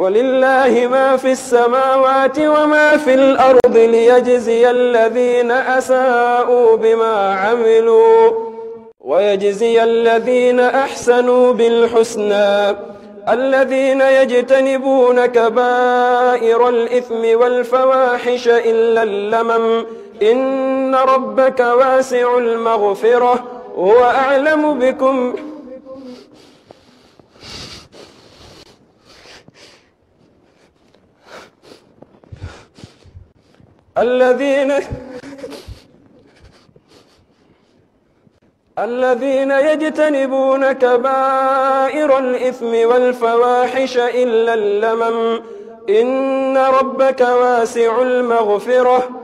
ولله ما في السماوات وما في الأرض ليجزي الذين أساءوا بما عملوا ويجزي الذين أحسنوا بالحسنى الذين يجتنبون كبائر الإثم والفواحش إلا اللمم إن ربك واسع المغفرة هو أعلم بكم الذين الذين يجتنبون كبائر الإثم والفواحش إلا اللمم إن ربك واسع المغفرة